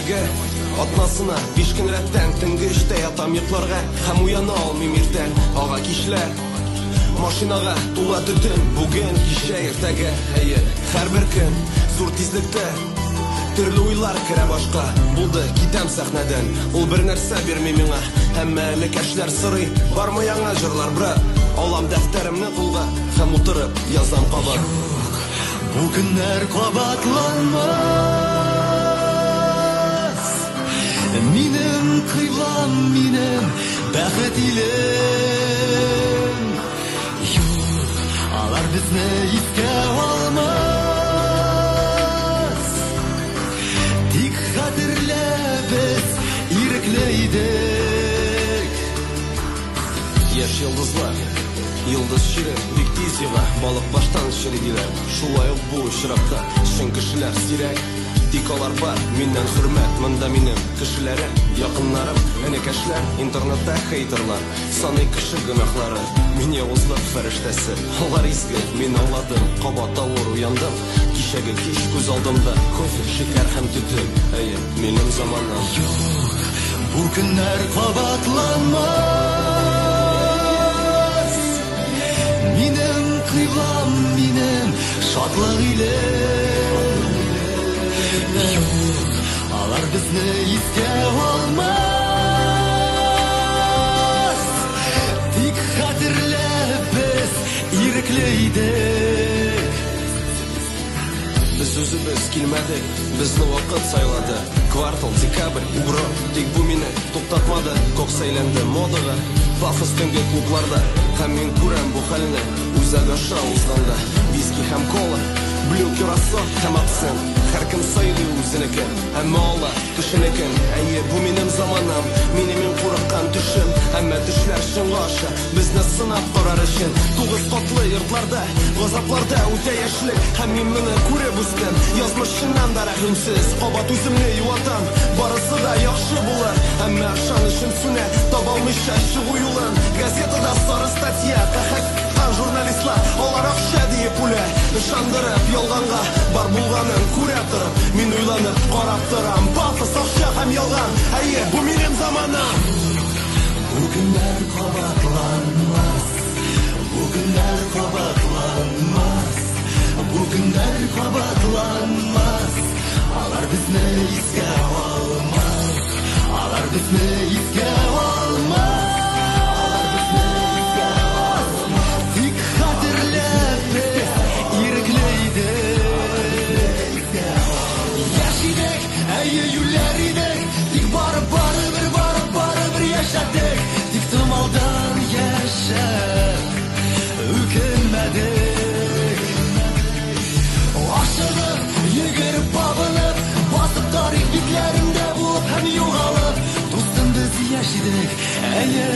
әйге Атнасына биш көн рәттән Төнге эштә ятам йокларга Һәм уяна алмыйм иртән Ага кичләр Машинага тула төтен Бүген кичә иртәгә Әйе, һәрбер көн Зур тизлектә Төрле уйлар керә башка Булды, китәм сәхнәдән Ул бер нәрсә бирми миңа Һәммә элекәшләр сорый Бармы яңа җырлар, брат Алам дәфтәремне кулга Һәм утырып язам кабат Bu günler kabatlanmaz Минем кыйлам, минем бәхет илем Юк, алар безне искә алмас Тик хәтерлә без ирекле идек Яшь йолдызлар Йолдыз чире бик тиз яга Балык баштан чире диләр Шулай ук бу очракта Чын кешеләр сирәк Тик алар бар, миннән хөрмәт Монда минем кешеләрем, якыннарым Энекәшләр, интернетта хейтерлар Саный кеше гөнаһлары Мин явызлык фәрештәсе Алар изге, мин аңладым Кабат авыр уяндым Кичәге кич күз алдымда Кофе, шикәр һәм төтен Әйе, минем заманым Bu günler kabatlanmaz Minем kıybam minем şadlık ile Yok alar bizni iske olmaz Tik hatırla biz irikleydik Без үзебез килмәдек, безне вакыт сайлады. Квартал, декабрь, убро Тик бу мине туктатмады Кок сәйләнде модага Пафос төнге клубларда Һәм мин күрәм бу хәлне Үзәк аша узганда Виски һәм кола. bürokratsa təmaqsən Hər kim sayılı özünəkin Əmmə Allah düşünəkin Əyə bu mənim минем Mənimin quraqan düşüm Əmmə düşlər şın qaşı Bizni sınaq qorar işin Doğuz qatlı yurtlarda Qazaqlarda ötə yaşlıq Həmin məni görəb üstüm Yazmışından da rəhimsiz Qabat üzümünü yuvatam Barısı da yaxşı bular Əmmə axşan işim sünə Dabalmış aşıq uyulan Qəzetədə sarı statiya үлә Ышандырып ялганга Бар булганын күрә торып Мин уйланып карап торам Пафос акча һәм ялган Әйе, бу минем заманам Bu günler kabatlanmaz Bu günler kabatlanmaz Bu günler kabatlanmaz Alar bizni iske almaz Alar Yaşidik, әйе юләр идек Тик барып, барыбер, барып, барыбер яшәдек Тик томалдан яшәп үкенмәдек Ашыгып, йөгереп, бабынып Басып тарих битләрендә булып һәм югалып Дустым без яшь идек Әйе,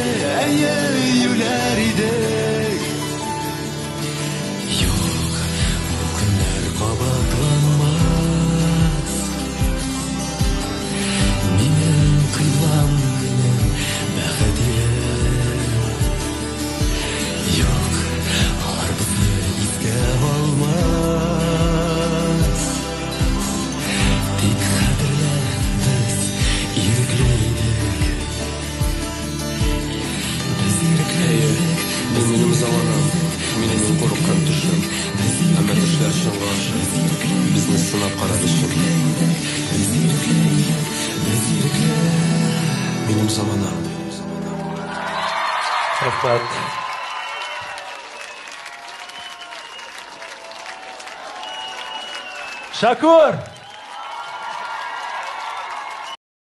әйе, юләр идек Самананды. Прабхупад. Шакур!